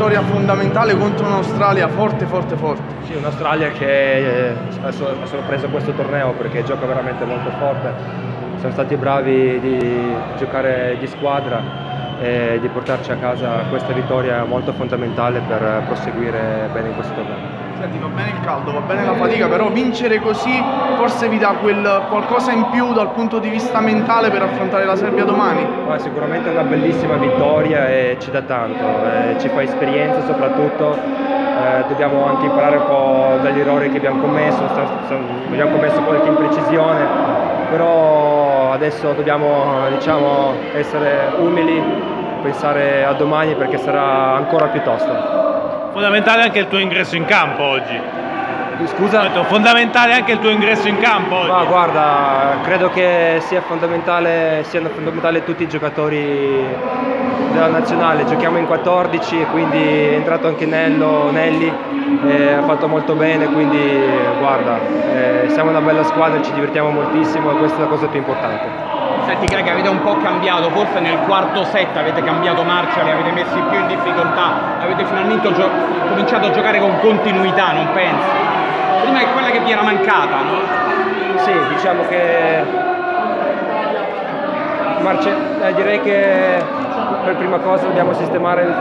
vittoria fondamentale contro un'Australia forte, forte, forte. Sì, un'Australia che eh, ha sorpreso questo torneo perché gioca veramente molto forte. Siamo stati bravi di giocare di squadra e di portarci a casa questa vittoria molto fondamentale per proseguire bene in questo torneo. Senti, va bene il caldo, va bene la fatica, però vincere così forse vi dà quel qualcosa in più dal punto di vista mentale per affrontare la Serbia domani? Ah, sicuramente è una bellissima vittoria e ci dà tanto, eh, ci fa esperienza soprattutto, eh, dobbiamo anche imparare un po' dagli errori che abbiamo commesso, abbiamo commesso qualche imprecisione, però adesso dobbiamo diciamo, essere umili, pensare a domani perché sarà ancora più tosto. Fondamentale anche il tuo ingresso in campo oggi. Scusa? Detto, fondamentale anche il tuo ingresso in campo oggi. Ma guarda, credo che sia fondamentale, siano fondamentali tutti i giocatori della nazionale. Giochiamo in 14 e quindi è entrato anche Nello, Nelli, ha fatto molto bene, quindi guarda, eh, siamo una bella squadra, ci divertiamo moltissimo e questa è la cosa più importante. Senti Greg, avete un po' cambiato, forse nel quarto set avete cambiato marcia, li avete messi più in difficoltà, avete finalmente cominciato a giocare con continuità, non pensi? Prima è quella che vi era mancata, no? Sì, diciamo che Marce, eh, direi che per prima cosa dobbiamo sistemare il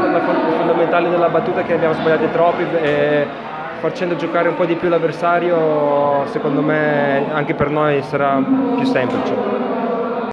fondamentale della battuta che abbiamo sbagliato troppi e facendo giocare un po' di più l'avversario secondo me anche per noi sarà più semplice.